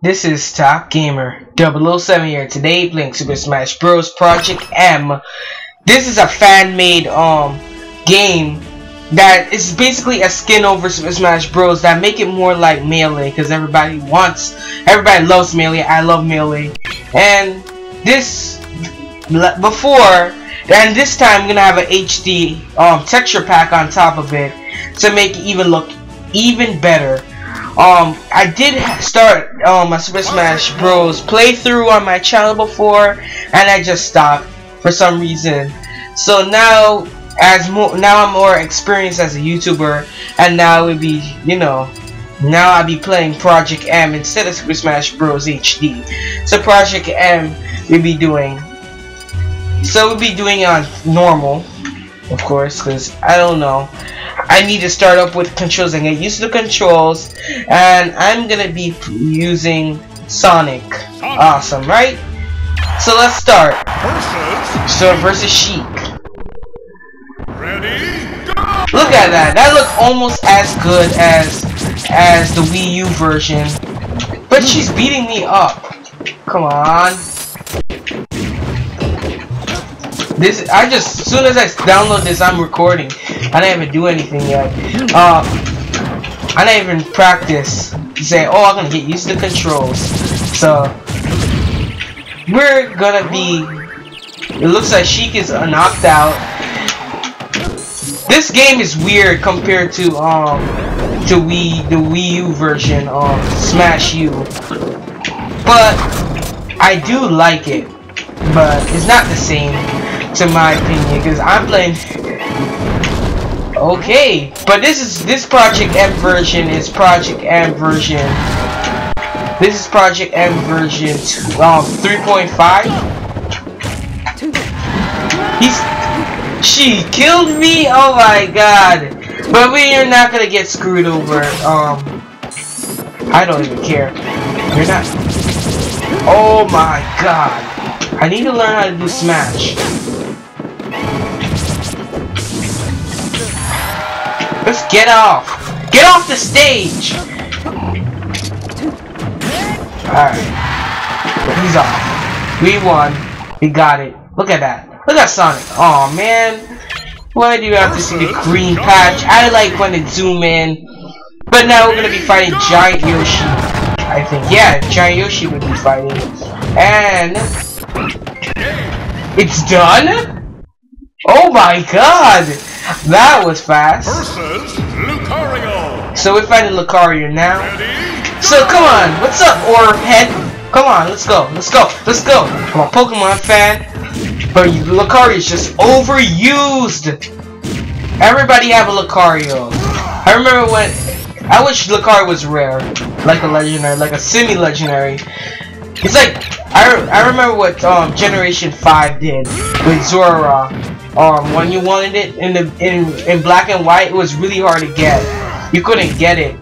This is Top Gamer 007 here. Today playing Super Smash Bros. Project M. This is a fan-made um game that is basically a skin over Super Smash Bros. that make it more like Melee because everybody wants, everybody loves Melee. I love Melee, and this before and this time I'm gonna have an HD um texture pack on top of it to make it even look even better. Um, I did start um, a Super Smash Bros. playthrough on my channel before, and I just stopped for some reason. So now, as more now I'm more experienced as a YouTuber, and now it be you know, now I'll be playing Project M instead of Super Smash Bros. HD. So Project M we'll be doing. So we'll be doing on normal, of course, because I don't know. I need to start up with controls and get used to the controls and I'm gonna be using Sonic. Awesome, right? So let's start. So versus Sheik. Ready? Look at that. That looks almost as good as as the Wii U version. But she's beating me up. Come on. This I just as soon as I download this I'm recording. I didn't even do anything yet. Uh I didn't even practice. Say, oh I'm gonna get used to controls. So we're gonna be it looks like Sheik is knocked out. This game is weird compared to um to Wii the Wii U version of Smash U. But I do like it. But it's not the same to my opinion, because I'm playing. Okay, but this is this Project M version is Project M version. This is Project M version um 3.5. He's she killed me. Oh my god! But we are not gonna get screwed over. Um, I don't even care. You're not. Oh my god! I need to learn how to do Smash. Let's get off! Get off the stage! Alright. He's off. We won. We got it. Look at that. Look at Sonic. Oh man. Why do you have to see the green patch? I like when it zoom in. But now we're gonna be fighting Giant Yoshi. I think. Yeah, Giant Yoshi would be fighting. And it's done? Oh my god! That was fast. Versus Lucario. So we're fighting Lucario now. Ready, so come on, what's up, Orhead? Come on, let's go, let's go, let's go. I'm a Pokemon fan, but Lucario is just overused. Everybody have a Lucario. I remember when I wish Lucario was rare, like a legendary, like a semi-legendary. It's like I I remember what um Generation Five did with Zorua um, when you wanted it in the in in black and white, it was really hard to get. You couldn't get it,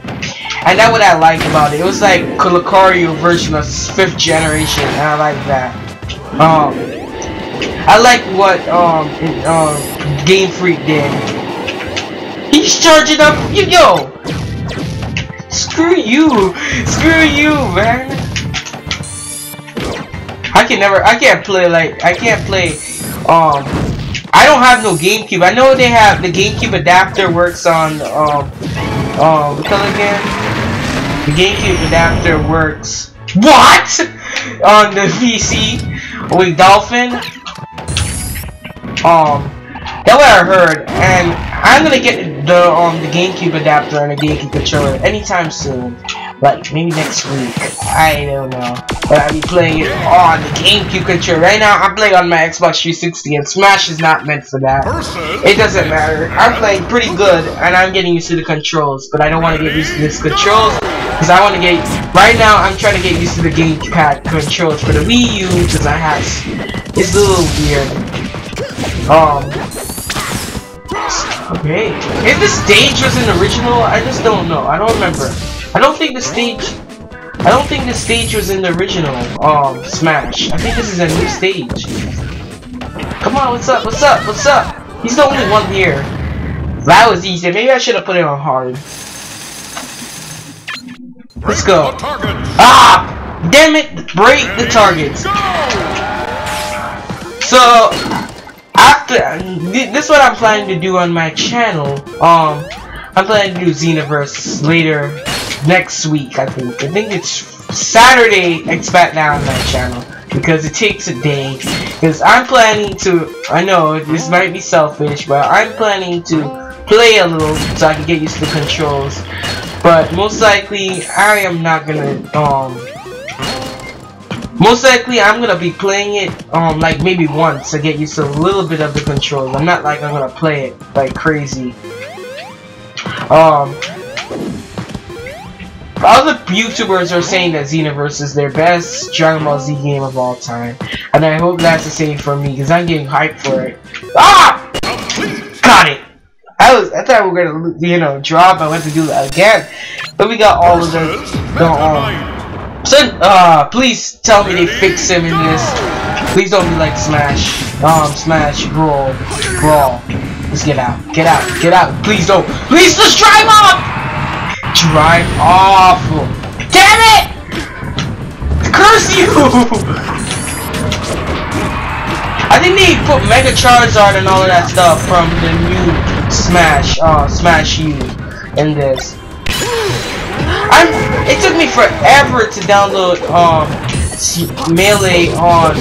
and that's what I like about it. It was like Lucario version of fifth generation, and I like that. Um, I like what um, um Game Freak did. He's charging up, you yo. Screw you, screw you, man. I can never, I can't play like, I can't play um I don't have no GameCube. I know they have the GameCube adapter works on um um again. The GameCube adapter works what on the PC with Dolphin. Um, that's what I heard, and I'm gonna get the um the GameCube adapter and the GameCube controller anytime soon like maybe next week. I don't know. But I'll be playing it on the GameCube controller. Right now, I'm playing on my Xbox 360, and Smash is not meant for that. It doesn't matter. I'm playing pretty good, and I'm getting used to the controls, but I don't want to get used to this controls, because I want to get... Right now, I'm trying to get used to the gamepad controls for the Wii U, because I have... It's a little weird. Um... Okay. Is this stage was an original, I just don't know. I don't remember. I don't think the stage... I don't think the stage was in the original um, Smash. I think this is a new stage. Come on, what's up? What's up? What's up? He's the only one here. That was easy. Maybe I should have put it on hard. Let's go. Ah! Damn it! Break the targets. So after this is what I'm planning to do on my channel. Um I'm planning to do Xenoverse later next week, I think. I think it's Saturday expect now on my channel because it takes a day. Because I'm planning to I know this might be selfish but I'm planning to play a little so I can get used to the controls. But most likely I am not gonna um most likely I'm gonna be playing it um like maybe once to get used to a little bit of the controls. I'm not like I'm gonna play it like crazy. Um other YouTubers are saying that Xenoverse is their best Dragon Ball Z game of all time. And I hope that's the same for me, because I'm getting hyped for it. Ah! Got it! I was I thought we were gonna you know drop I went to do that again. But we got all of the the um so uh please tell me they fix him in this. Please don't be like Smash. Um Smash Brawl Brawl. Let's get out. Get out. Get out. Please don't. Please just drive off! Drive awful. Damn it! Curse you! I think they put Mega Charizard and all of that stuff from the new Smash, uh, Smash U in this. I'm, it took me forever to download, um, Melee on,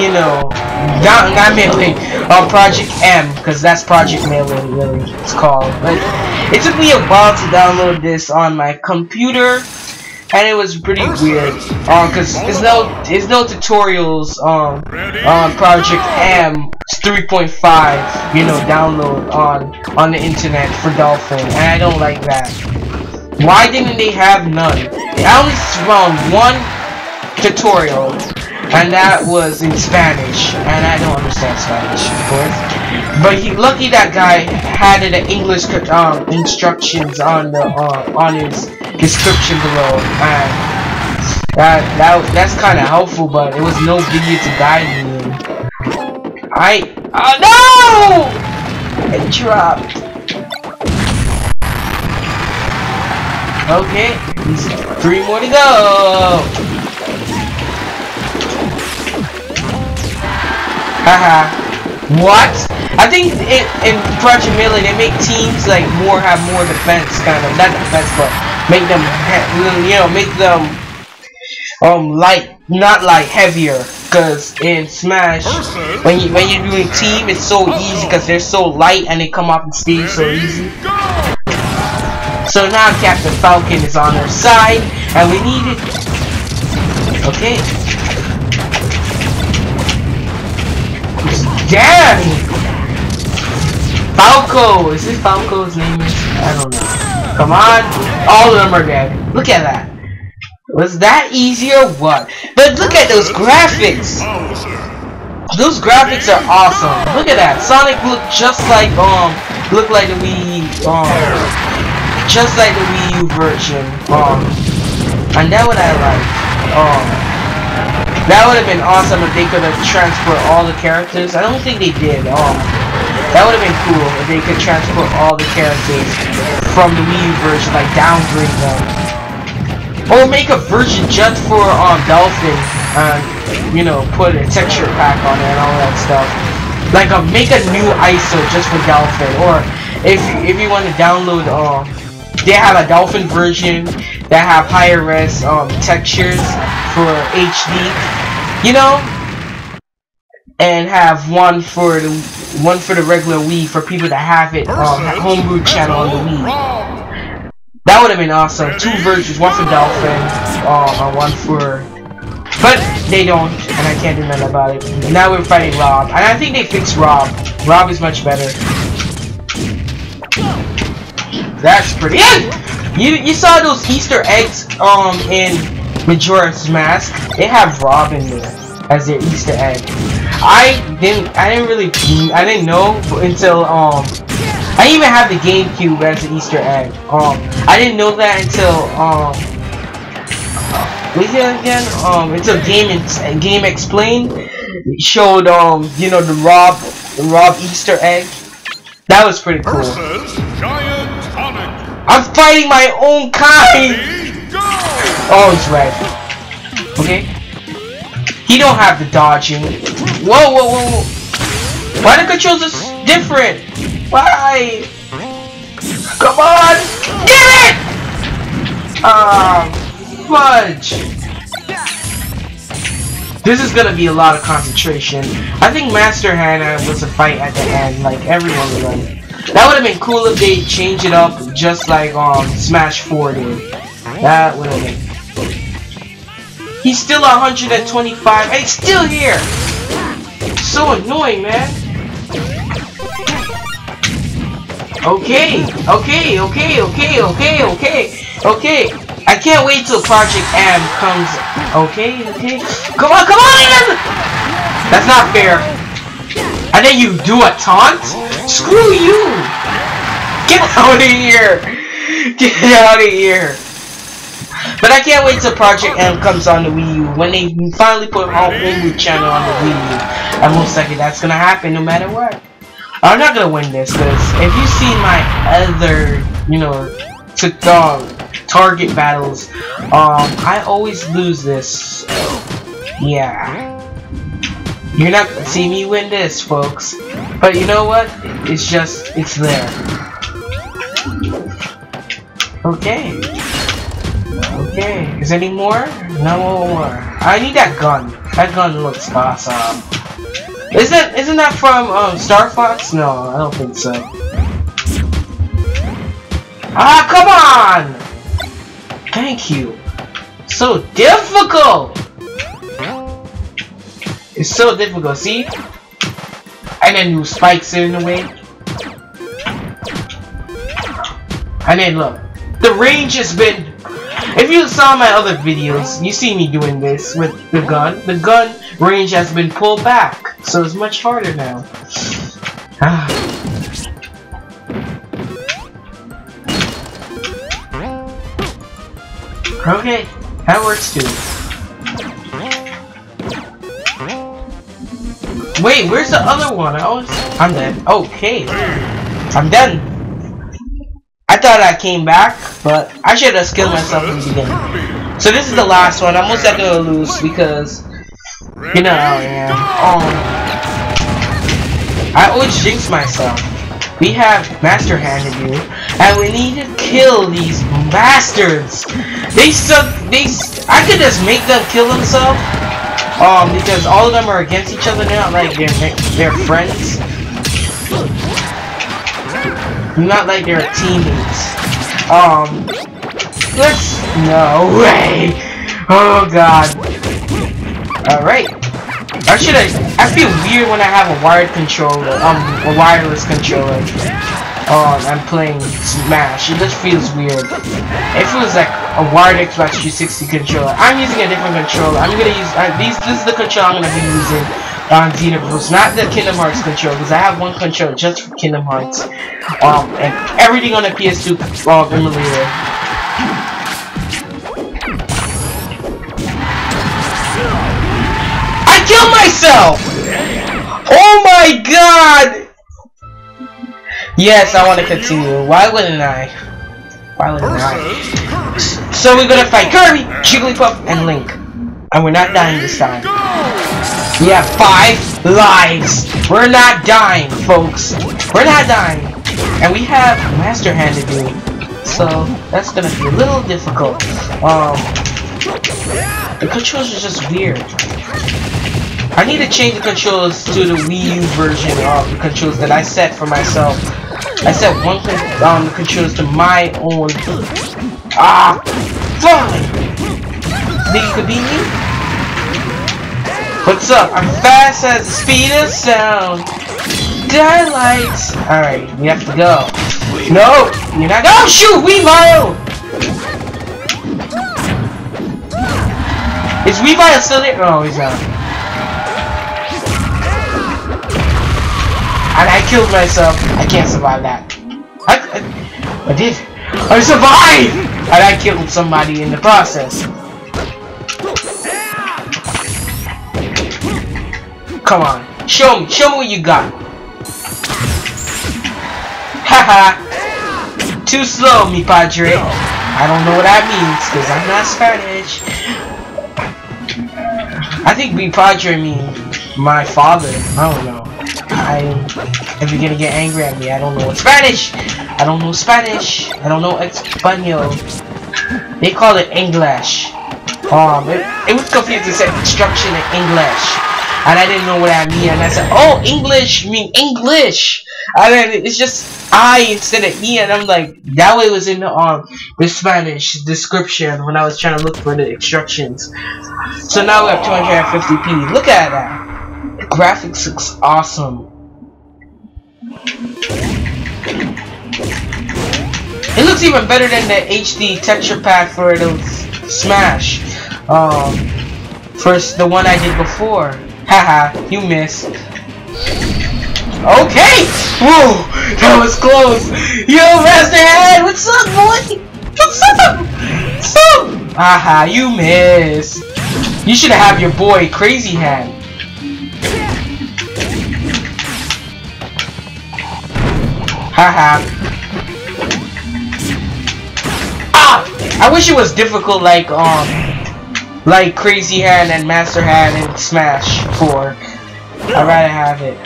you know, not, not Melee, on Project M, because that's Project Melee, really, it's called. But it took me a while to download this on my computer, and it was pretty weird. Um, cause there's no there's no tutorials um on Project M 3.5, you know, download on on the internet for Dolphin, and I don't like that. Why didn't they have none? I only found one tutorial, and that was in Spanish, and I don't understand Spanish, of course. But he lucky that guy had the English um, instructions on the uh, on his description below, and that that that's kind of helpful. But it was no video to guide me. I oh no! It dropped. Okay, three more to go. Haha. What? I think in, in Project Melee they make teams like more have more defense kind of not defense but make them you know make them um light not like heavier because in Smash when you when you're doing team it's so easy because they're so light and they come off the stage so easy. So now Captain Falcon is on our side and we need it. Okay. Damn! Falco! Is this Falco's name? I don't know. Come on! All of them are dead. Look at that. Was that easy or what? But look at those graphics! Those graphics are awesome. Look at that. Sonic looked just like, um, looked like the Wii, um, just like the Wii U version. Um, and that what I like. Um, that would have been awesome if they could have transport all the characters. I don't think they did. Um, that would have been cool if they could transport all the characters from the Wii U version, like downgrade them. Or make a version just for um, Dolphin, and, you know, put a texture pack on it and all that stuff. Like, a, make a new ISO just for Dolphin. Or, if, if you want to download, um, they have a Dolphin version that have higher res um, textures for HD. You know, and have one for the one for the regular Wii for people that have it um, homebrew channel on the Wii. That would have been awesome. Two versions, one for Dolphin, uh, and one for. But they don't, and I can't do nothing about it. And now we're fighting Rob, and I think they fixed Rob. Rob is much better. That's pretty. You you saw those Easter eggs um in Majora's Mask? They have Robin there as their Easter egg. I didn't I didn't really I didn't know until um I even have the GameCube as an Easter egg. Um I didn't know that until um what is it again? Um until Game GameXplain showed um you know the Rob the Rob Easter egg. That was pretty cool. I'm fighting my own kind. Oh, he's red. Okay? He don't have the dodging. Whoa, whoa, whoa, whoa. Why the controls is different? Why? Come on! Get it! Ah, fudge. This is gonna be a lot of concentration. I think Master Hannah was a fight at the end, like everyone was. That would have been cool if they changed it up just like um Smash 4 did. That would have been. He's still 125. Hey, still here. So annoying, man. Okay, okay, okay, okay, okay, okay, okay. I can't wait till Project M comes. Okay, okay. Come on, come on! That's not fair. And then you do a taunt? Screw you! Get out of here! Get out of here! But I can't wait till Project M comes on the Wii U. When they finally put our Homebrew channel on the Wii U. And most likely that's gonna happen no matter what. I'm not gonna win this because if you see my other, you know, target battles, um, I always lose this. Yeah. You're not gonna see me win this, folks. But you know what? It's just, it's there. Okay. Okay. Is there any more? No more. I need that gun. That gun looks awesome. Isn't isn't that from um, Star Fox? No, I don't think so. Ah, come on! Thank you. So difficult. It's so difficult. See? And then you spikes in the way. And then look, the range has been. If you saw my other videos, you see me doing this with the gun. The gun range has been pulled back. So it's much harder now. okay, that works too. Wait, where's the other one? I was I'm dead. Okay. I'm done. I thought I came back, but I should have killed myself in the beginning. So this is the last one. I'm most likely gonna lose because you know how I am. Um, I always jinx myself. We have Master Hand in you, and we need to kill these bastards. They suck. They. I could just make them kill themselves. Um, because all of them are against each other now, like they're they're friends. Not like they're teammates. Um, let's. No way. Oh God. All right. Or should I? I feel weird when I have a wired controller, um, a wireless controller. Um, I'm playing Smash. It just feels weird. It feels like a wired Xbox 360 controller. I'm using a different controller. I'm gonna use uh, these. This is the controller I'm gonna be using on Xenoverse, not the Kingdom Hearts controller, because I have one controller just for Kingdom Hearts. Um, and everything on the PS2 um, emulator. kill myself! Oh my god! Yes, I want to continue. Why wouldn't I? Why wouldn't I? So we're gonna fight Kirby, Jigglypuff, and Link. And we're not dying this time. We have five lives. We're not dying, folks. We're not dying. And we have Master Hand to do. So that's gonna be a little difficult. Um, the controls are just weird. I need to change the controls to the Wii U version of the controls that I set for myself. I set one um, the controls to my own. Ah. Think you could beat me? What's up? I'm fast as the speed of sound. Daylight. All right, we have to go. No, you're not. Oh shoot, Weavile. Is Weavile still there? Oh, he's not. And I killed myself. I can't survive that. I, I, I did. I survived! And I killed somebody in the process. Come on. Show me. Show me what you got. Haha. Too slow, mi padre. I don't know what that means, because I'm not Spanish. I think be padre means my father. I don't know. I if you're gonna get angry at me, I don't know Spanish. I don't know Spanish. I don't know Espanol. They call it English. Um, it, it was confused. It said instruction in English, and I didn't know what that mean. And I said, "Oh, English you mean English." And then it's just I instead of E, and I'm like, that way was in the um the Spanish description when I was trying to look for the instructions. So now we have 250p. Look at that. The graphics looks awesome. It looks even better than the HD texture pack for the Smash. Um, first the one I did before. Haha, you missed. Okay! Whoa! That was close! Yo, Master Hand! What's up, boy? What's up? What's up? Haha, you missed. You should have your boy Crazy Hand. Haha. ah! I wish it was difficult like um like Crazy Hand and Master Hand in Smash 4. I'd rather have it.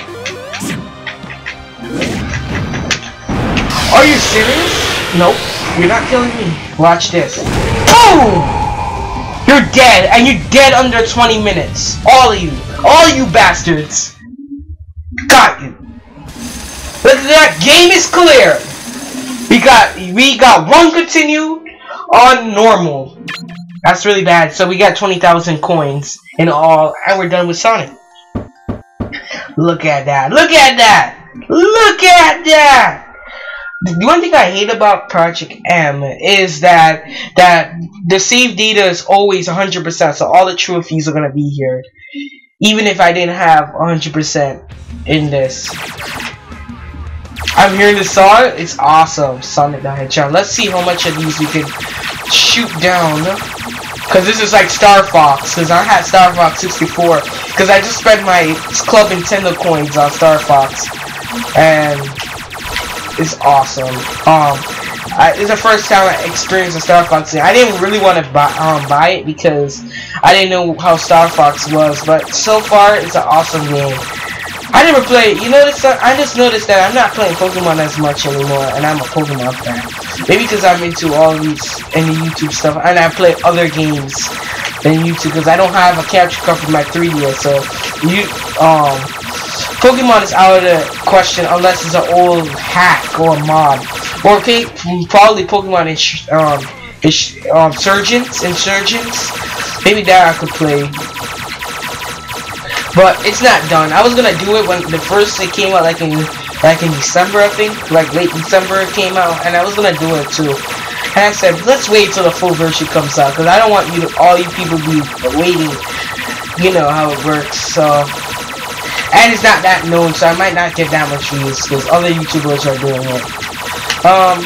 Are you serious? Nope. You're not killing me. Watch this. Boom! You're dead, and you're dead under 20 minutes. All of you. All of you bastards. Got you. That game is clear. We got we got one continue on normal. That's really bad. So we got 20,000 coins in all, and we're done with Sonic. Look at that. Look at that. Look at that. The one thing I hate about Project M is that that the save data is always 100%, so all the trophies are gonna be here, even if I didn't have 100% in this. I'm hearing the song. It's awesome. Sonic the Hedgehog. Let's see how much of these we can shoot down. Cause this is like Star Fox. Cause I had Star Fox 64. Cause I just spent my Club Nintendo coins on Star Fox, and it's awesome. Um, I, it's the first time I experienced a Star Fox game. I didn't really want to buy um buy it because I didn't know how Star Fox was, but so far it's an awesome game. I never play. You notice? I just noticed that I'm not playing Pokemon as much anymore, and I'm a Pokemon fan. Maybe because I'm into all these any YouTube stuff, and I play other games than YouTube because I don't have a capture card for my 3DS. So you um. Pokemon is out of the question unless it's an old hack or a mod. Or okay, probably Pokemon is um, is, um, Surgents, Insurgence. Maybe that I could play. But it's not done. I was gonna do it when the first it came out, like in like in December, I think, like late December it came out, and I was gonna do it too. And I said, let's wait till the full version comes out, because I don't want you to, all you people be waiting. You know how it works. So, and it's not that known, so I might not get that much views because other YouTubers are doing it. Um,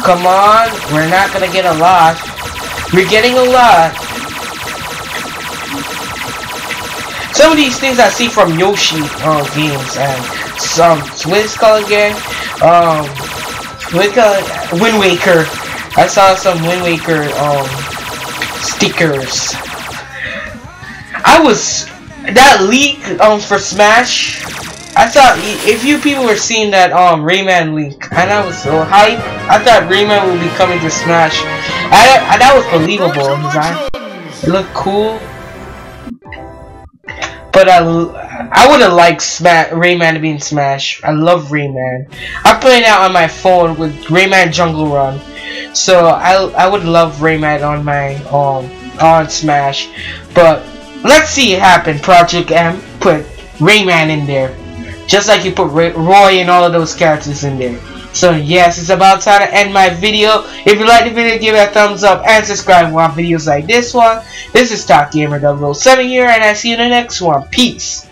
come on, we're not gonna get a lot. We're getting a lot. Some of these things I see from Yoshi uh, games and some Swiss Color game, um, Wind Waker. I saw some Wind Waker um stickers. I was that leak um for Smash. I thought if you people were seeing that um Rayman leak, and I was so hyped. I thought Rayman would be coming to Smash. I, I that was believable. It looked cool. But I, I would have liked Rayman to be in Smash. I love Rayman. I play it on my phone with Rayman Jungle Run. So I, I would love Rayman on my um on Smash. But let's see it happen. Project M put Rayman in there, just like you put Roy and all of those characters in there. So yes, it's about time to end my video. If you like the video, give it a thumbs up and subscribe for more videos like this one. This is Top Gamer 007 here, and I see you in the next one. Peace.